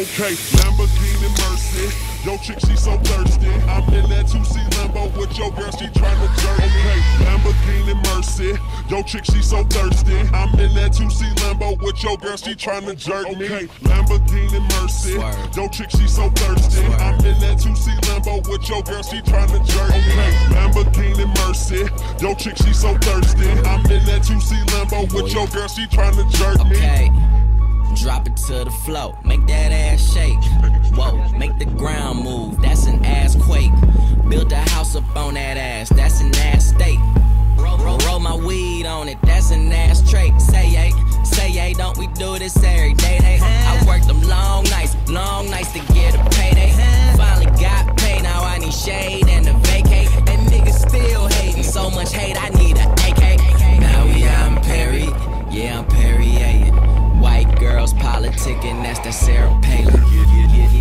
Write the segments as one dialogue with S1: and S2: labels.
S1: Okay, Lamborghini Mercy. Yo, chick, she so thirsty. I'm in that 2C Lambo with your girl, she tryna jerk me. Okay, Lamborghini Mercy. Yo, chick, she so thirsty. I'm in that 2C Lambo with your girl, she tryna jerk me. Okay, Lamborghini Mercy. Yo, chick, she so thirsty. I'm in that 2C Lambo with your girl, she tryna jerk me. Yo, chick, she so thirsty. I'm in that 2C Lambo with your girl, she tryna jerk me.
S2: Okay. Drop it to the floor, make that ass shake. Whoa, make the ground move, that's an ass quake. Build a house up on that ass, that's an ass state. Roll, roll, roll my weed on it, that's an ass trait. Say hey, say hey, don't we do this every day? Hey, I work them long nights, long I need a AK. Now we out in Perry, yeah, I'm Perry, White girls politicking, that's the Sarah Palin.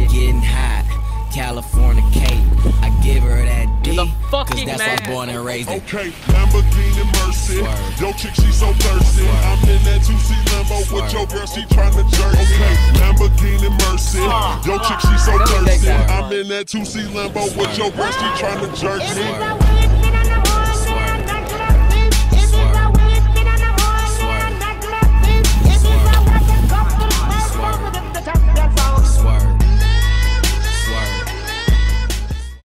S2: Getting hot, California Kate. I give her that D, cause that's why I'm born and raised in.
S1: Okay, Lamborghini Mercy. Yo, chick, she so thirsty. I'm in that 2C Lambo with your girl, she tryna jerk. Me. Okay, Lamborghini Mercy. Yo, chick, she so thirsty. I'm in that 2C Lambo with your girl, she tryna jerk me.